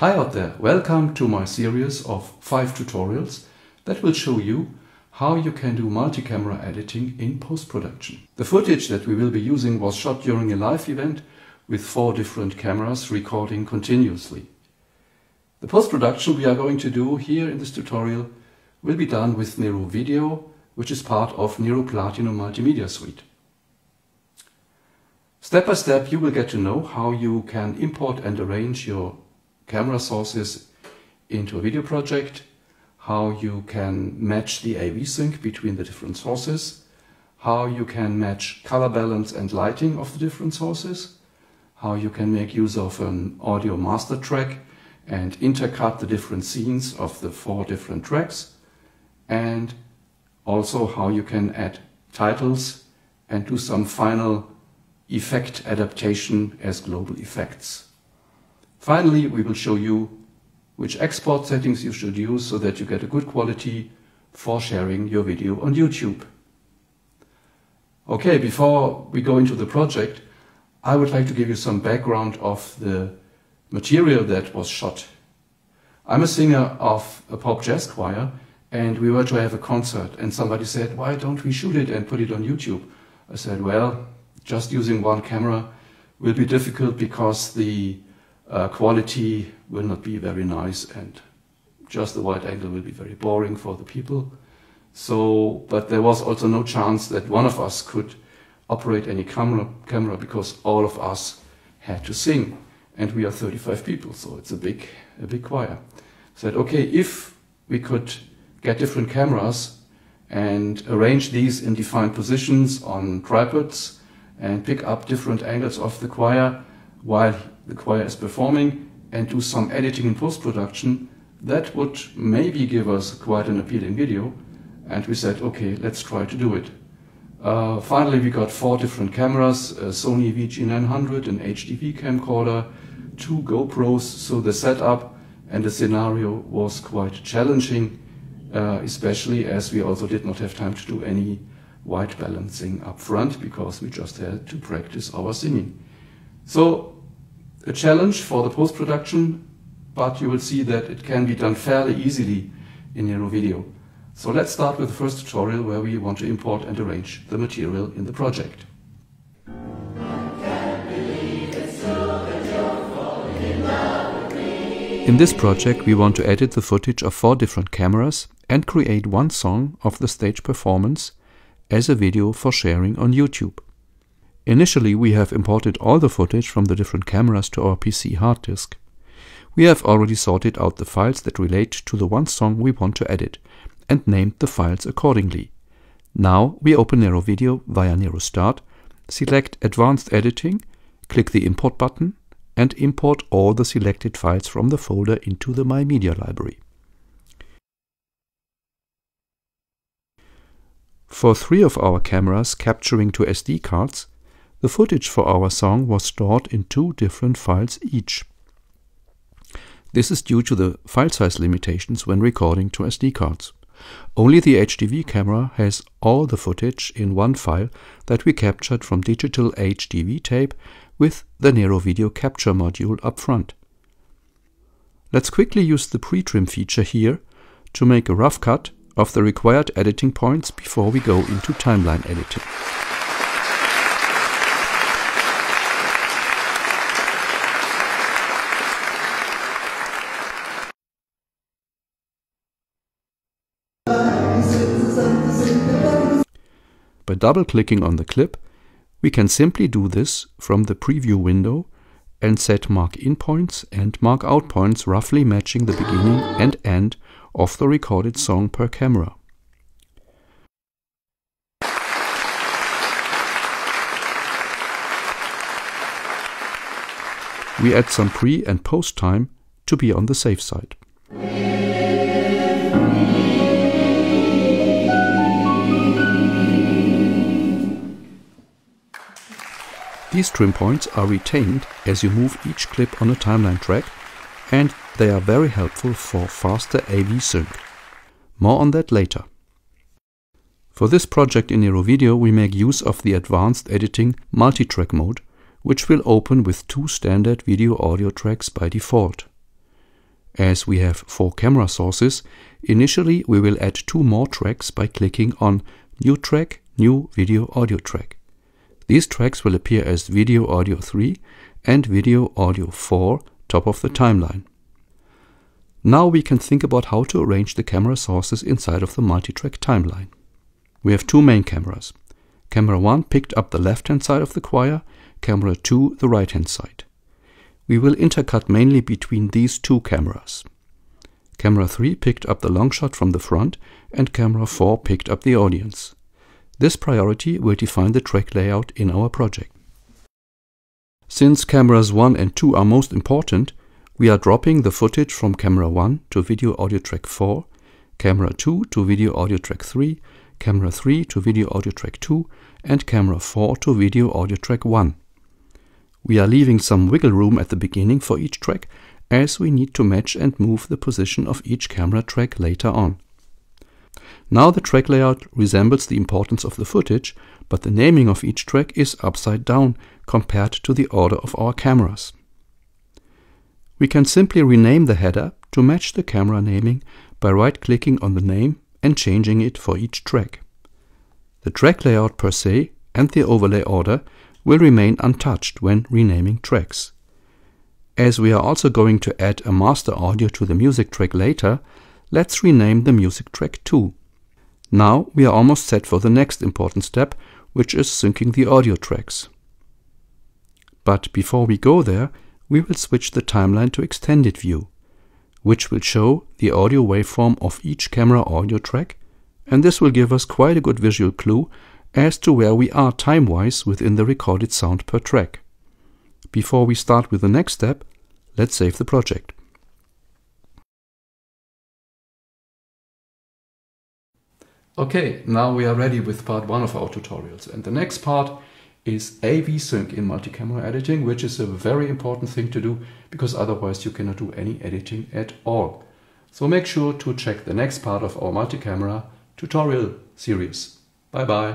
Hi out there, welcome to my series of 5 tutorials that will show you how you can do multi-camera editing in post-production. The footage that we will be using was shot during a live event with four different cameras recording continuously. The post-production we are going to do here in this tutorial will be done with Nero Video, which is part of Nero Platinum Multimedia Suite. Step by step you will get to know how you can import and arrange your camera sources into a video project, how you can match the AV sync between the different sources, how you can match color balance and lighting of the different sources, how you can make use of an audio master track and intercut the different scenes of the four different tracks, and also how you can add titles and do some final effect adaptation as global effects. Finally, we will show you which export settings you should use so that you get a good quality for sharing your video on YouTube. Okay, before we go into the project, I would like to give you some background of the material that was shot. I'm a singer of a pop jazz choir and we were to have a concert and somebody said, why don't we shoot it and put it on YouTube? I said, well, just using one camera will be difficult because the uh, quality will not be very nice and just the wide angle will be very boring for the people. So, but there was also no chance that one of us could operate any camera, camera because all of us had to sing. And we are 35 people, so it's a big, a big choir. Said, okay, if we could get different cameras and arrange these in defined positions on tripods and pick up different angles of the choir while the choir is performing and do some editing in post-production, that would maybe give us quite an appealing video. And we said, okay, let's try to do it. Uh, finally, we got four different cameras, a Sony VG900, an HDV camcorder, two GoPros. So the setup and the scenario was quite challenging, uh, especially as we also did not have time to do any white balancing up front because we just had to practice our singing. So a challenge for the post-production, but you will see that it can be done fairly easily in Nero Video. So let's start with the first tutorial where we want to import and arrange the material in the project. In this project we want to edit the footage of four different cameras and create one song of the stage performance as a video for sharing on YouTube. Initially we have imported all the footage from the different cameras to our PC hard disk. We have already sorted out the files that relate to the one song we want to edit and named the files accordingly. Now we open Nero Video via Nero Start, select Advanced Editing, click the Import button and import all the selected files from the folder into the My Media library. For three of our cameras capturing to SD cards, the footage for our song was stored in two different files each. This is due to the file size limitations when recording to SD cards. Only the HDV camera has all the footage in one file that we captured from digital HDV tape with the Nero Video Capture module up front. Let's quickly use the pre-trim feature here to make a rough cut of the required editing points before we go into timeline editing. By double-clicking on the clip, we can simply do this from the preview window and set mark in points and mark out points roughly matching the beginning and end of the recorded song per camera. We add some pre and post time to be on the safe side. These trim points are retained as you move each clip on a timeline track and they are very helpful for faster AV sync. More on that later. For this project in Nero Video we make use of the advanced editing multi-track mode which will open with two standard video audio tracks by default. As we have four camera sources, initially we will add two more tracks by clicking on New Track, New Video Audio Track. These tracks will appear as Video Audio 3 and Video Audio 4 top of the timeline. Now we can think about how to arrange the camera sources inside of the multitrack timeline. We have two main cameras. Camera 1 picked up the left hand side of the choir, camera 2 the right hand side. We will intercut mainly between these two cameras. Camera 3 picked up the long shot from the front and camera 4 picked up the audience. This priority will define the track layout in our project. Since cameras 1 and 2 are most important, we are dropping the footage from camera 1 to video audio track 4, camera 2 to video audio track 3, camera 3 to video audio track 2, and camera 4 to video audio track 1. We are leaving some wiggle room at the beginning for each track as we need to match and move the position of each camera track later on. Now the track layout resembles the importance of the footage, but the naming of each track is upside down compared to the order of our cameras. We can simply rename the header to match the camera naming by right-clicking on the name and changing it for each track. The track layout per se and the overlay order will remain untouched when renaming tracks. As we are also going to add a master audio to the music track later, let's rename the music track too. Now we are almost set for the next important step, which is syncing the audio tracks. But before we go there, we will switch the timeline to extended view, which will show the audio waveform of each camera audio track, and this will give us quite a good visual clue as to where we are time-wise within the recorded sound per track. Before we start with the next step, let's save the project. Okay, now we are ready with part one of our tutorials and the next part is AV sync in multi-camera editing, which is a very important thing to do because otherwise you cannot do any editing at all. So make sure to check the next part of our multi-camera tutorial series. Bye bye.